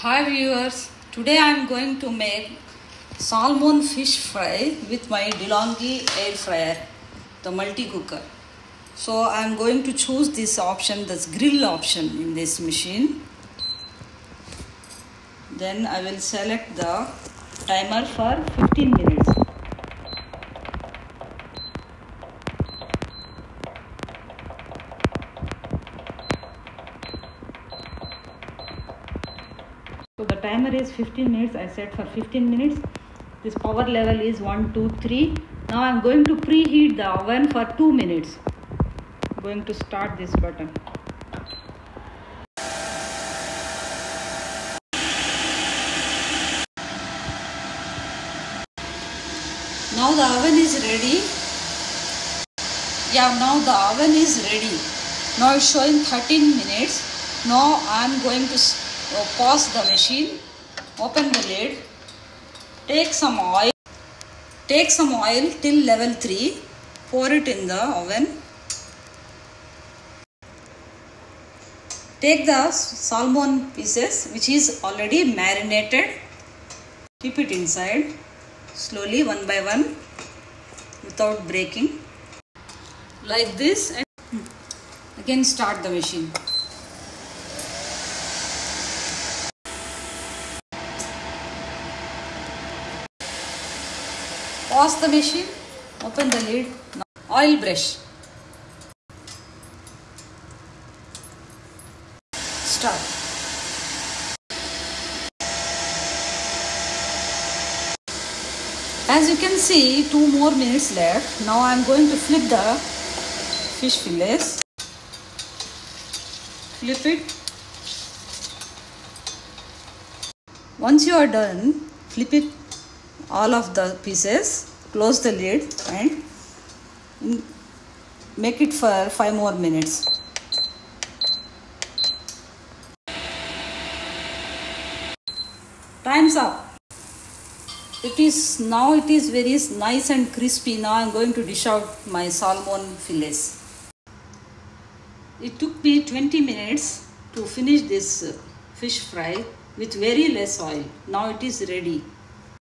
Hi viewers, today I am going to make salmon fish fry with my DeLonghi air fryer, the multi cooker. So I am going to choose this option, this grill option in this machine. Then I will select the timer for 15 minutes. So the timer is 15 minutes. I set for 15 minutes. This power level is 1, 2, 3. Now I am going to preheat the oven for 2 minutes. I'm going to start this button. Now the oven is ready. Yeah, now the oven is ready. Now it's showing 13 minutes. Now I am going to pause the machine, open the lid, take some oil, take some oil till level 3, pour it in the oven. Take the salmon pieces which is already marinated, keep it inside slowly one by one without breaking. Like this and again start the machine. Pause the machine, open the lid, oil brush. Start. As you can see, two more minutes left. Now I am going to flip the fish fillets. Flip it. Once you are done, flip it all of the pieces, close the lid and make it for 5 more minutes. Time's up. It is now it is very nice and crispy. Now I am going to dish out my salmon fillets. It took me 20 minutes to finish this uh, fish fry with very less oil. Now it is ready.